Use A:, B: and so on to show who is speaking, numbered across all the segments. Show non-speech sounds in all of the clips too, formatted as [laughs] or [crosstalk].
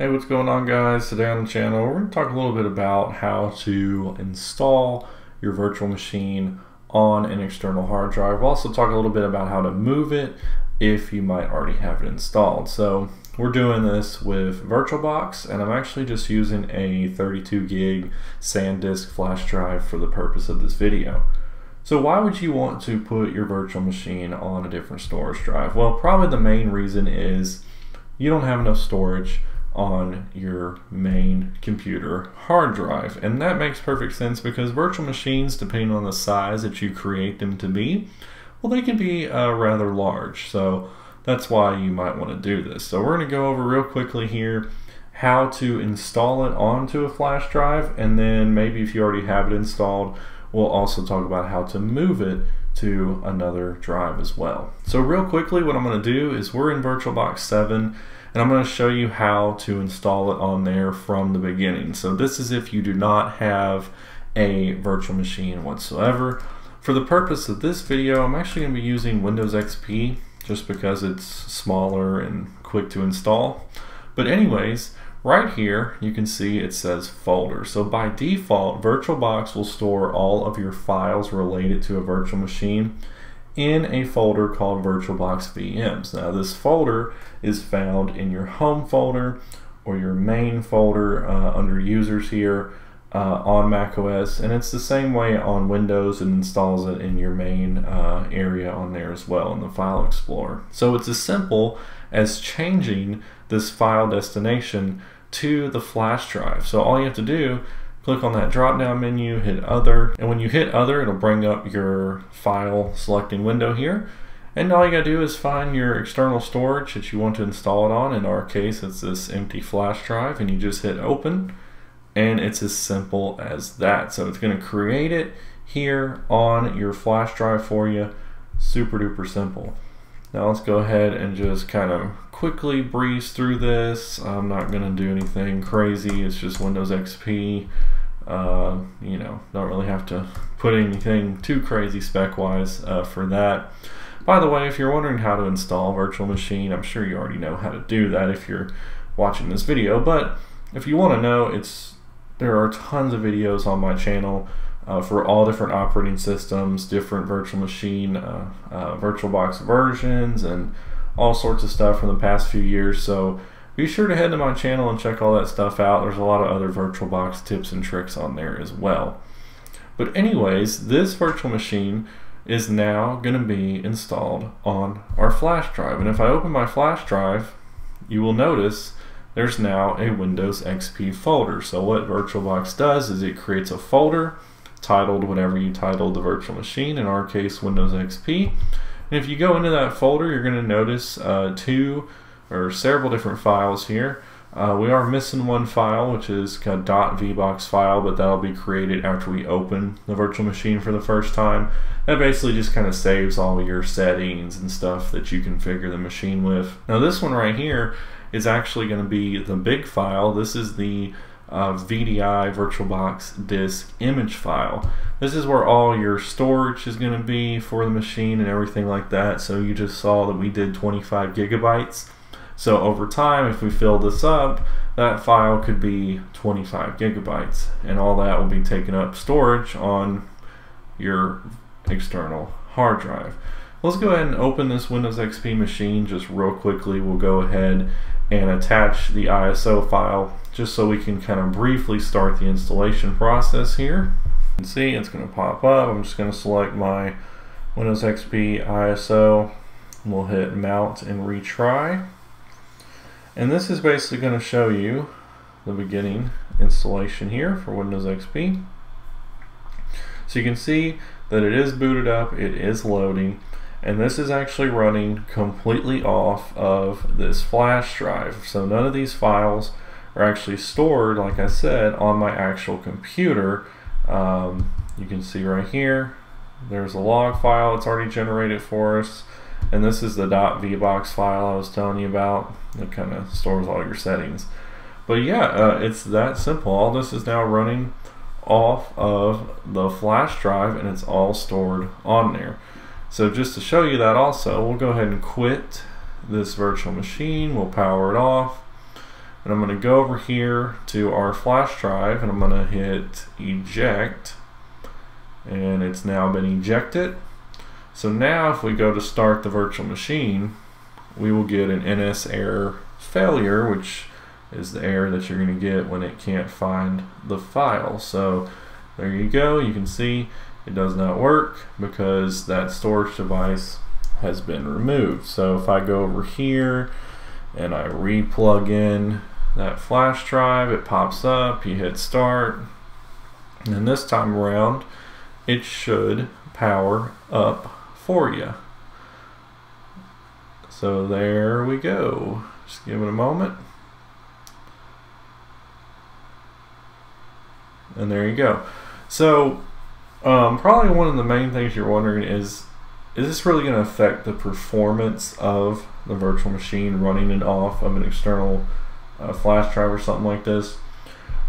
A: Hey, what's going on guys? Today on the channel, we're to talk a little bit about how to install your virtual machine on an external hard drive. We'll also talk a little bit about how to move it if you might already have it installed. So we're doing this with VirtualBox and I'm actually just using a 32 gig SanDisk flash drive for the purpose of this video. So why would you want to put your virtual machine on a different storage drive? Well, probably the main reason is you don't have enough storage on your main computer hard drive. And that makes perfect sense because virtual machines, depending on the size that you create them to be, well, they can be uh, rather large. So that's why you might want to do this. So we're going to go over real quickly here how to install it onto a flash drive. And then maybe if you already have it installed, we'll also talk about how to move it to another drive as well. So real quickly, what I'm going to do is we're in VirtualBox 7 and I'm going to show you how to install it on there from the beginning. So this is if you do not have a virtual machine whatsoever. For the purpose of this video, I'm actually going to be using Windows XP just because it's smaller and quick to install. But anyways, right here you can see it says folder. So by default, VirtualBox will store all of your files related to a virtual machine in a folder called VirtualBox VMs. Now this folder is found in your home folder or your main folder uh, under users here uh, on macOS and it's the same way on Windows and installs it in your main uh, area on there as well in the file explorer. So it's as simple as changing this file destination to the flash drive. So all you have to do click on that drop down menu, hit other, and when you hit other, it'll bring up your file selecting window here. And all you gotta do is find your external storage that you want to install it on. In our case, it's this empty flash drive, and you just hit open, and it's as simple as that. So it's gonna create it here on your flash drive for you. Super duper simple. Now let's go ahead and just kind of quickly breeze through this. I'm not going to do anything crazy. It's just Windows XP. Uh, you know, don't really have to put anything too crazy spec-wise uh, for that. By the way, if you're wondering how to install virtual machine, I'm sure you already know how to do that if you're watching this video. But if you want to know, it's there are tons of videos on my channel uh, for all different operating systems, different virtual machine, uh, uh, VirtualBox versions, and all sorts of stuff from the past few years. So be sure to head to my channel and check all that stuff out. There's a lot of other VirtualBox tips and tricks on there as well. But anyways, this virtual machine is now going to be installed on our flash drive. And if I open my flash drive, you will notice there's now a Windows XP folder. So what VirtualBox does is it creates a folder titled whatever you titled the virtual machine, in our case Windows XP. And if you go into that folder, you're going to notice uh, two or several different files here. Uh, we are missing one file, which is a .vbox file, but that'll be created after we open the virtual machine for the first time. That basically just kind of saves all your settings and stuff that you configure the machine with. Now this one right here is actually going to be the big file. This is the uh, VDI VirtualBox disk image file. This is where all your storage is going to be for the machine and everything like that. So you just saw that we did 25 gigabytes. So over time, if we fill this up, that file could be 25 gigabytes and all that will be taken up storage on your external hard drive. Let's go ahead and open this Windows XP machine just real quickly. We'll go ahead and attach the ISO file just so we can kind of briefly start the installation process here. You can see it's going to pop up. I'm just going to select my Windows XP ISO. We'll hit mount and retry. And this is basically going to show you the beginning installation here for Windows XP. So you can see that it is booted up, it is loading, and this is actually running completely off of this flash drive. So none of these files are actually stored, like I said, on my actual computer. Um, you can see right here, there's a log file it's already generated for us. And this is the .vbox file I was telling you about. It kind of stores all your settings. But yeah, uh, it's that simple. All this is now running off of the flash drive and it's all stored on there. So just to show you that also, we'll go ahead and quit this virtual machine. We'll power it off. And I'm going to go over here to our flash drive and I'm going to hit eject. And it's now been ejected. So now if we go to start the virtual machine, we will get an NS error failure, which is the error that you're going to get when it can't find the file. So there you go. You can see it does not work because that storage device has been removed. So if I go over here and I re-plug in that flash drive, it pops up, you hit start, and this time around it should power up for you. So there we go. Just give it a moment. And there you go. So um, probably one of the main things you're wondering is, is this really going to affect the performance of the virtual machine running it off of an external uh, flash drive or something like this?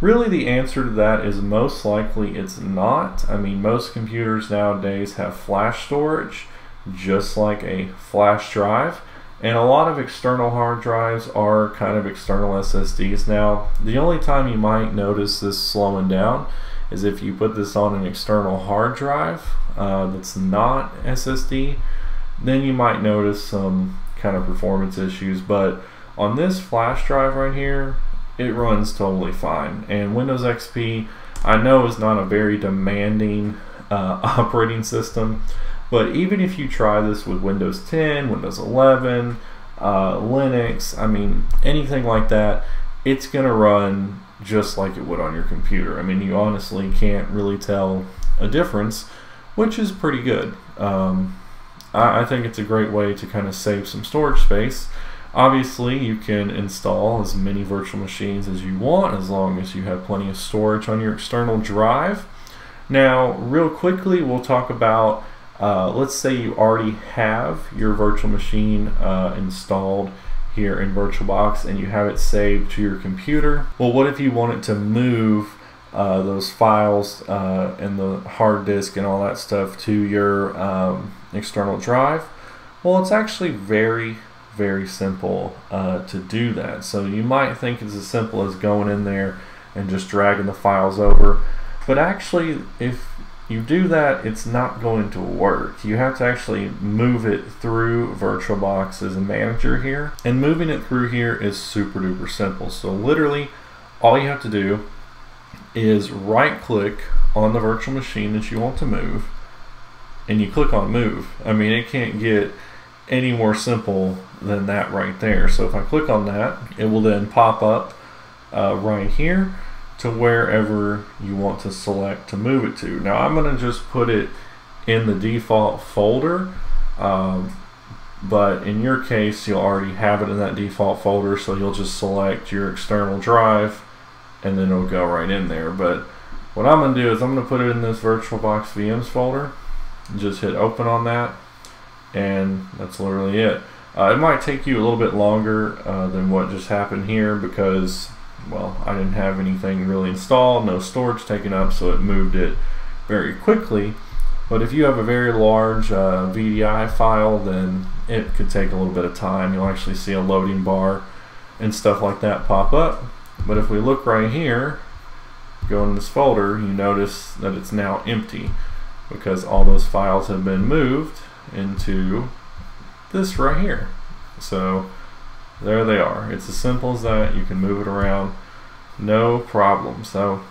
A: Really the answer to that is most likely it's not. I mean most computers nowadays have flash storage just like a flash drive and a lot of external hard drives are kind of external SSDs now. The only time you might notice this slowing down is if you put this on an external hard drive uh, that's not SSD, then you might notice some kind of performance issues. But on this flash drive right here, it runs totally fine. And Windows XP, I know is not a very demanding uh, [laughs] operating system, but even if you try this with Windows 10, Windows 11, uh, Linux, I mean, anything like that, it's going to run just like it would on your computer. I mean, you honestly can't really tell a difference, which is pretty good. Um, I, I think it's a great way to kind of save some storage space. Obviously, you can install as many virtual machines as you want as long as you have plenty of storage on your external drive. Now, real quickly, we'll talk about, uh, let's say you already have your virtual machine uh, installed here in VirtualBox and you have it saved to your computer. Well, what if you wanted to move uh, those files uh, and the hard disk and all that stuff to your um, external drive? Well, it's actually very, very simple uh, to do that. So you might think it's as simple as going in there and just dragging the files over. But actually, if you do that, it's not going to work. You have to actually move it through VirtualBox as a manager here. And moving it through here is super duper simple. So literally, all you have to do is right click on the virtual machine that you want to move and you click on move. I mean, it can't get any more simple than that right there. So if I click on that, it will then pop up uh, right here to wherever you want to select to move it to. Now I'm going to just put it in the default folder, um, but in your case you'll already have it in that default folder so you'll just select your external drive and then it'll go right in there. But what I'm going to do is I'm going to put it in this VirtualBox VMs folder, just hit open on that, and that's literally it. Uh, it might take you a little bit longer uh, than what just happened here because well, I didn't have anything really installed, no storage taken up, so it moved it very quickly. But if you have a very large uh, VDI file, then it could take a little bit of time. You'll actually see a loading bar and stuff like that pop up. But if we look right here, go in this folder, you notice that it's now empty because all those files have been moved into this right here. So there they are. It's as simple as that. You can move it around, no problem. So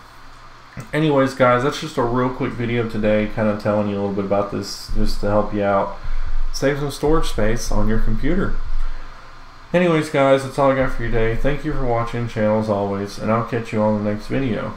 A: anyways, guys, that's just a real quick video today, kind of telling you a little bit about this, just to help you out. Save some storage space on your computer. Anyways, guys, that's all I got for you today. Thank you for watching channel as always, and I'll catch you on the next video.